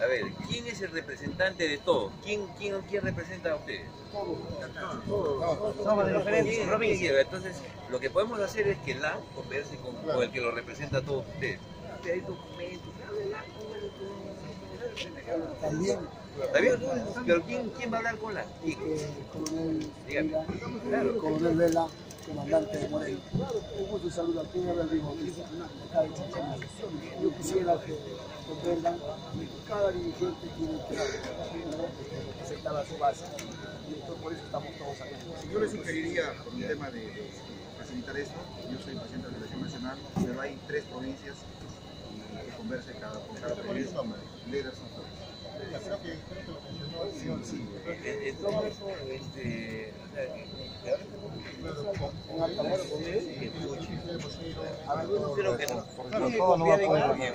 A ver, ¿quién es el representante de todos? ¿Quién, quién, quién representa a ustedes? Somos de diferentes ¿Quién- provincias. quién lleva? Entonces, lo que podemos hacer es que la converse con, con el que lo representa a todos ustedes. Hay documentos, con También ¿Está bien? Pero ¿quién, quién va a hablar con la? ¿Quién? eh, coronel Dígame. Vela, Claro. el coronel Vela, comandante de Moreno. Un gusto y saludo al del. Yo quisiera que comprendan que cada dirigente tiene que representar a su base. Y entonces por eso estamos todos acá. Yo le sugeriría, por un tema de, de facilitar esto, yo soy presidente de la Federación Nacional, pero hay tres provincias y que converse cada, con cada provincia. Líderes son todos. Sí, sí. En, en todo eso, este, o sea, que- que hable con- En altavoz. que escuche. A ver, yo no creo que no. Porque todo no va a poder.